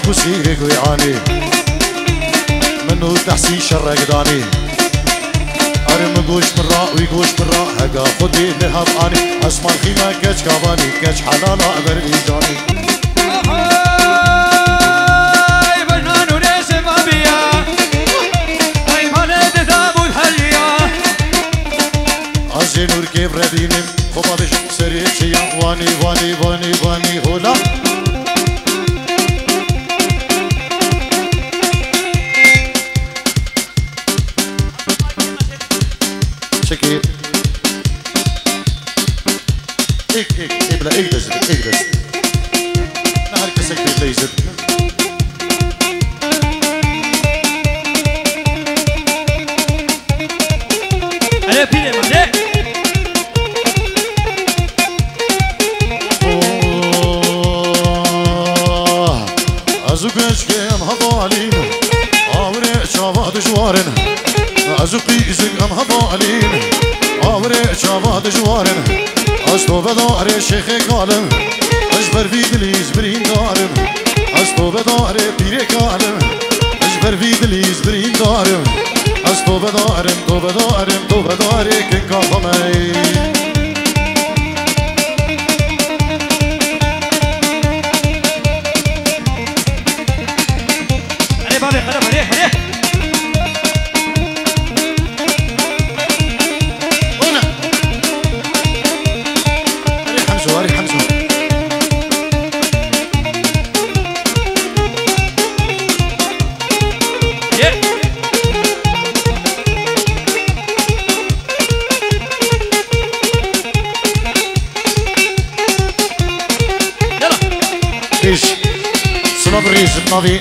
عليك وسيرك ويعاني منو تحسي شرك داني ارم گوش برا وی گوش برا هگا خودی نهاب آنی اسمان خیمه کچ کابانی کچ حلالا ابر بیجانی Azin urke vredinem, hopa vishum seri chiyam, vani vani vani vani hola. هيك هيك سيبنا اجلس بدك اجلس نهارك سكرت ليزتك kafamı Hadi babi hadi hadi hadi الماضي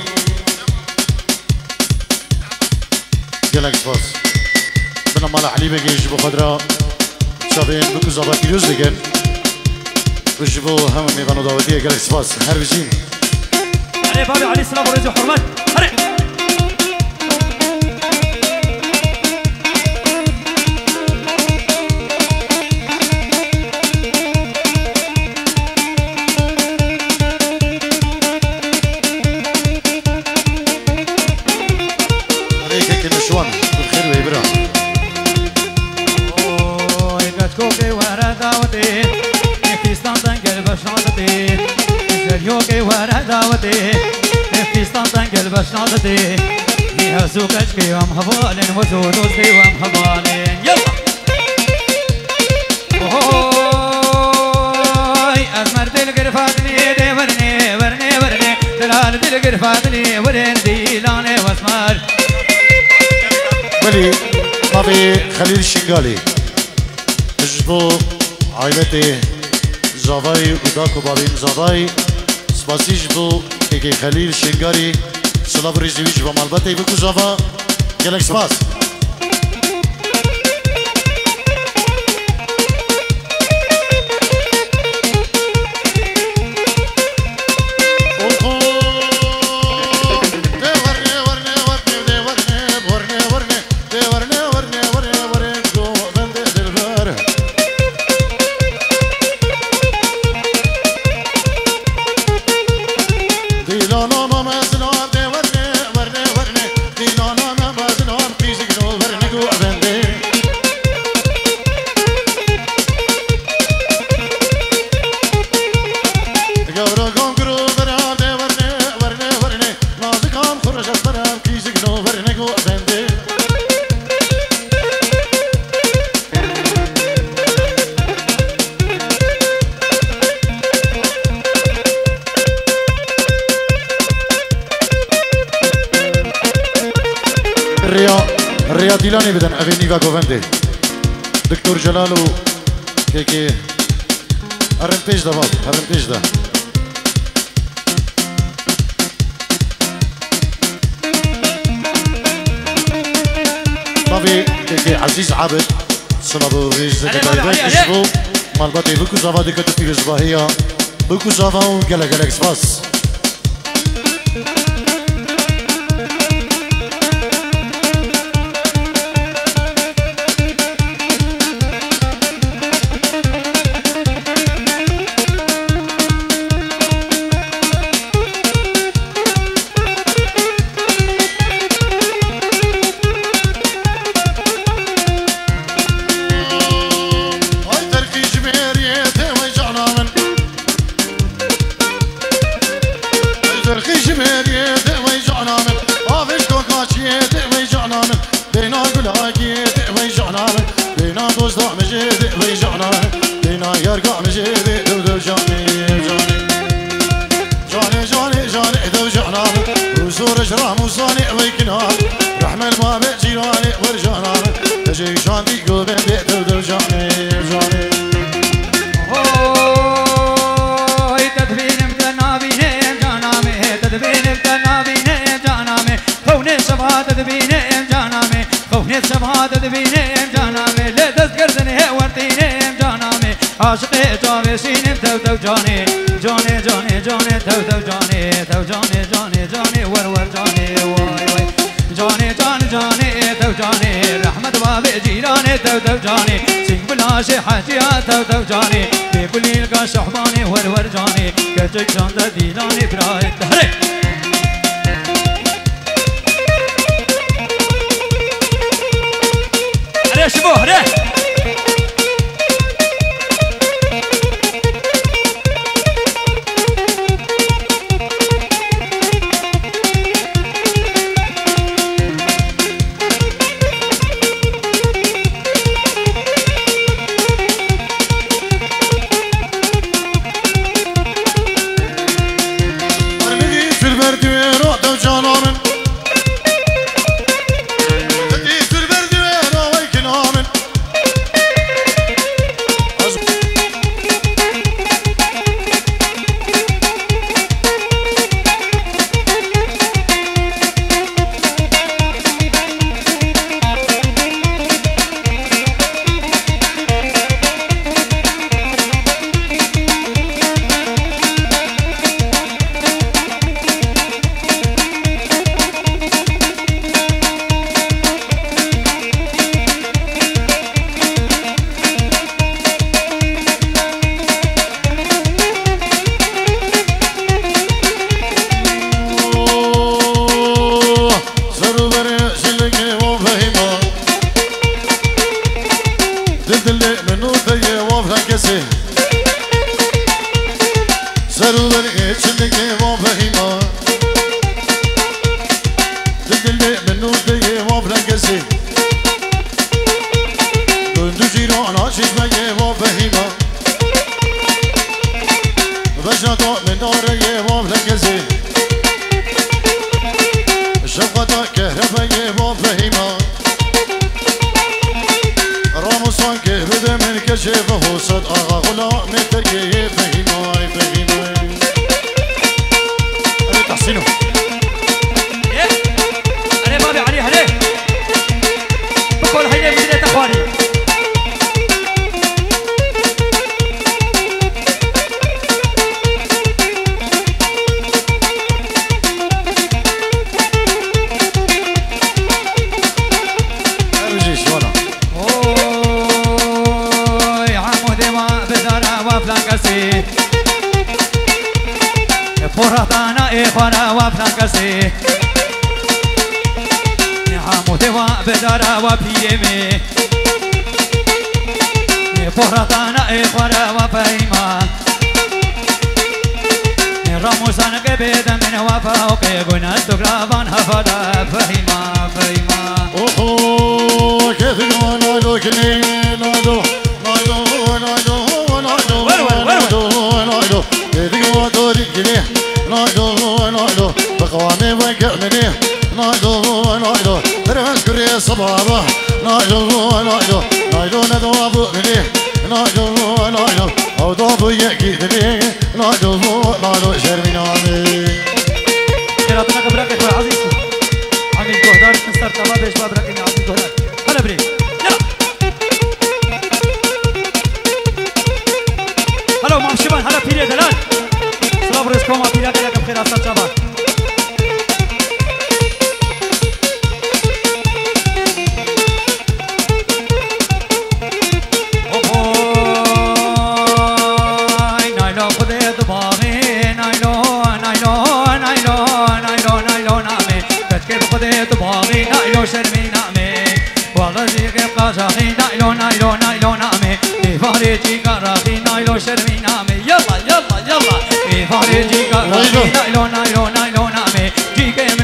گلک باز بنا مال علی بگی جبو خود را شابین بکو زابا پیروز بگن و جبو همه میبان و داودی گلک سپاس هر بجین علی بابی علی سلام و رزی حرمت هره داودي نفيستان تنقل باش نعطدي يا سوق اشكي وام هبالين وزود وزدي وام هبالين يلا هوي ازمر دل قرفاتني دي ورني ورني ورني دلال دل قرفاتني ورين ديلاني واسمر ولي طبي خليل الشنقالي اجبو عائلتي زاداي وداكو بابين زاداي басиш бу эги халил шенгари слав резевич ва малбатей бикузава гелексбас پیش ده باب هرم پیش ده بابي كي عزيز عابد صلابو ريز علي كتايبك بابي، علي، اسبو مال باتي بكو زافا دي كتو في الزباهية بكو زافا وقلا قلا اكسباس عاشقي جاوشين تو تو جاني جاني جاني جاني تو تو جاني تو جاني جاني جاني ور ور جاني واي واي جاني جاني جاني تو جاني رحمت باب جيراني تو تو جاني سين بلاشي حاجيات تو تو جاني بيبليل کا شحباني ور ور جاني كجك جان ديلاني براي تهري راموسان كهرباء من كشفه صد أغا غلا متركي فهيمة فهيمة أنا تحسينه فانا وابنا قصي نعم توا بدارا وبيمي فرطانا إخوارا وفايما رموسان قبيدا من وفا أوكي بنا تقرابان هفدا فايما فايما أخو كيف نقول لك نينادو نادو نادو نادو نادو نادو نادو نادو نادو نادو صبابة ناجر وناجر ناجر ندواب لي ناجر وناجر أو دوب يأكيد لي ناجر وناجر شرمي نامي يا ربنا قبرك يا عزيز عن الجهدار تنسر تمام بيش بابرك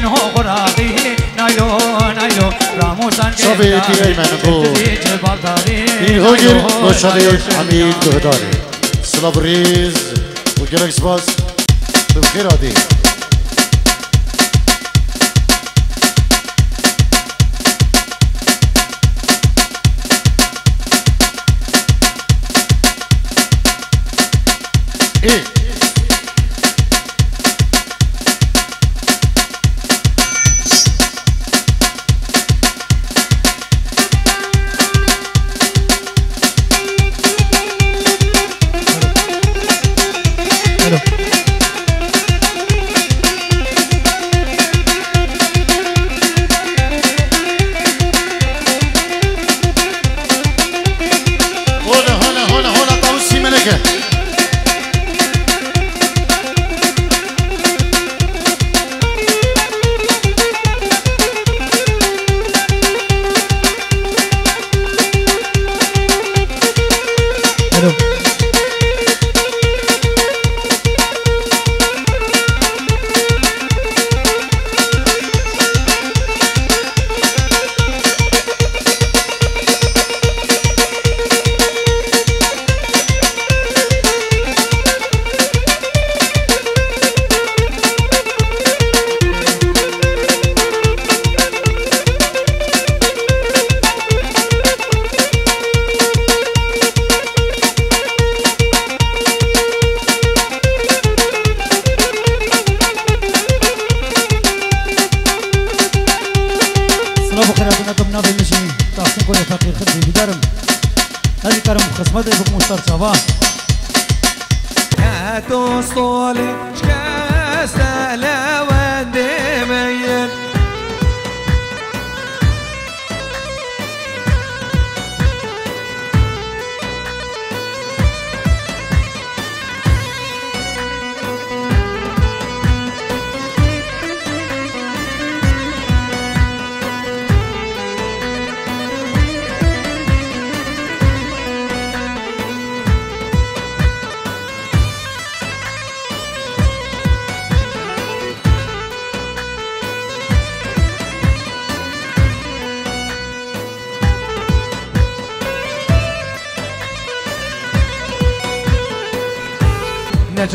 منه غرادي نايلو نايلو راموسان شبيتي أيمن بو این هاگر باشده حمید گهداری. سلاب ریز. و گلک سپاس. بخیر آدی. ای.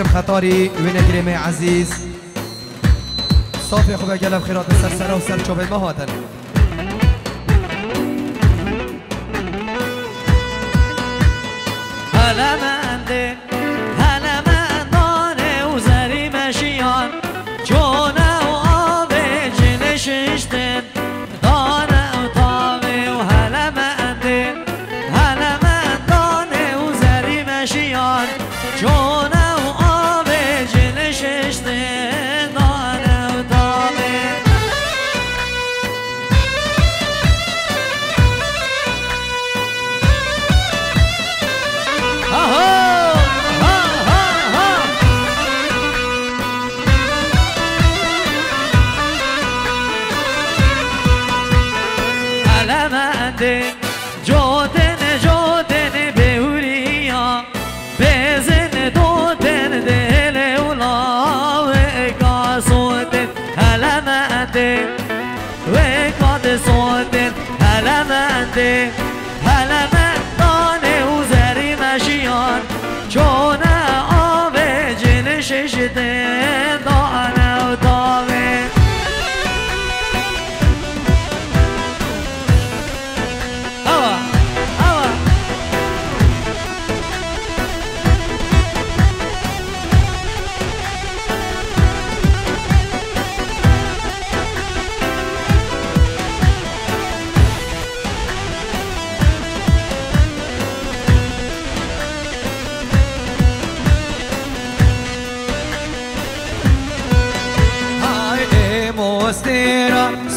حاجم خطاری وین عزیز. صافی خوبه گلم خیرات سر سر و سر چوبه ما هاتن. علمه Must it up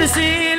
Tennessee.